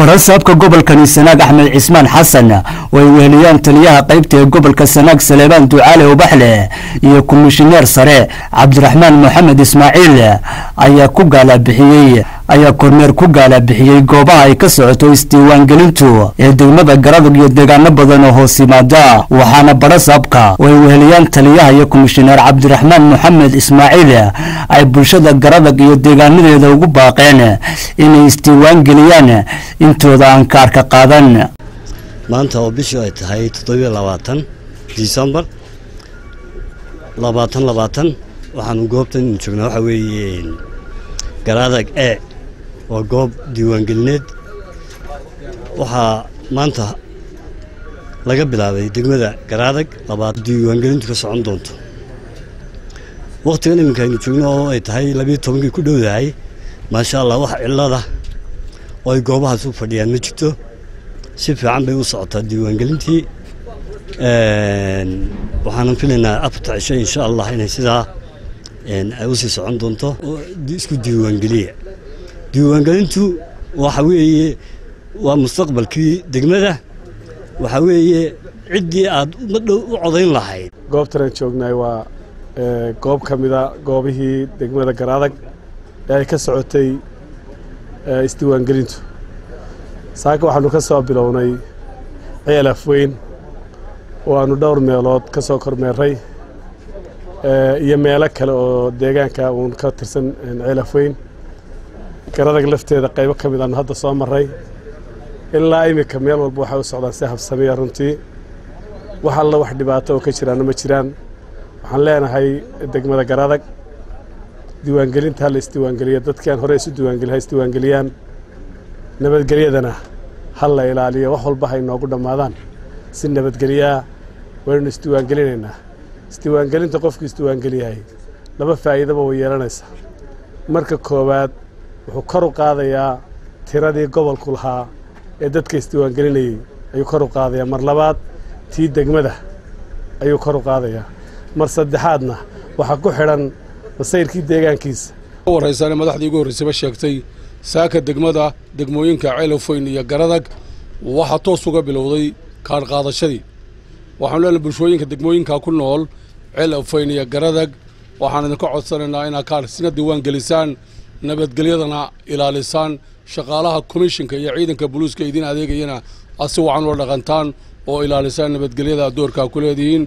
barasaabka gobolkani sanaag axmed cismaan xasan oo ay weheliyaan taliyaha qaybta ee gobolka sanaag saleebaan ducaale ubaxle iyo komishineer sare cabdiraxmaan moxamed ismaaciil ayaa ku gaalabixiyey ayaa kormeer ku gaalabixiyey goobaha ay ka socoto isdiiwaangelintu ee degmada garadug iyo deegaano badan oo hoos yimaada. Waxaana barasaabka oo ay weheliyaan taliyaha iyo komishineer cabdiraxmaan moxamed ismaaciil ay bulshada garadag iyo deegaanadeeda ugu baaqeen inay isdiiwaangeliyaan intooda aan kaarka qaadan maanta oo bishii ay tahay toddobiyo labaatan disembar labaatan labaatan waxaanu goobtan joognaa waxaa weeye garaadag e waa goob diiwaangelineed waxaa maanta laga bilaabay degmada garaadag labaad diiwaangelintu ka socon doonto wakhtigan iminka aynu joogno oo ay tahay labiyo tobankii ku dhowdahay maasha allah wax cillada. Oo ay goobahaas u fadhiyaan ma jirto si fiican bay u socotaa diiwaangelintii. Waxaanan filaynaa afarta cisho insha allah inay sidaa ay u sii socon doonto isku diiwaangeliya diiwaangelintu waxa weeye waa mustaqbalkii degmada. Waxa weeye ciddii aad madhow u codayn lahayd. Goobtanaan joognahay waa goob ka mida goobihii degmada garaadag ee ay ka socotay isdiiwaangelintu saaka waxaanu ka soo bilownay ceel afweyn oo aanu dhowr meelood ka soo kormeeray iyo meelo kale oo deegaanka uun ka tirsan ceel afweyn garadag lafteeda qaybo ka mid aanu hadda soo marray. Ilaa iminka meel walba waxay u socdaan si habsamiya runtii. Wax alla wax dhibaato oo ka jiraanna ma jiraan. Waxaan leenahay degmada garadag diiwaangelinta ha la isdiiwaangeliya dadkii aan hore isu diiwaangeli ha isdiiwaangeliyaan nabadgelyadana ha la ilaaliyo wax walba hay noogu dhammaadaan. Si nabadgelyaa waynu isdiiwaangelinaynaa isdiiwaangelinta qofku isdiiwaangeliyahay laba faa'iidaba way yeelanaysaa marka koowaad wuxuu kor u qaadayaa tiradii gobolku lahaa ee dadka isdiiwaangelinayey ayuu kor u qaadayaa. Mar labaad tii degmada ayuu kor u qaadayaa. Mar saddexaadna waxaa ku xidhan masayrkii deegaankiisa. Madaxdii ugu horraysayba sheegtay saaka degmada degmooyinka ceelofoyn iyo garadag waxaa toos uga bilowday kaadh qaadashadii. Waxaanu leenahay bulshooyinka degmooyinka ku nool ceelofoyn iyo garadag waxaan idinka codsanaynaa inaad kaadh sina diiwaan gelisaan nabadgelyadana ilaalisaan shaqaalaha komishinka iyo ciidanka buluuska idiin adeegayana aad si wacan ula dhaqantaan oo ilaalisaan nabadgelyada doorkaa ku leedihiin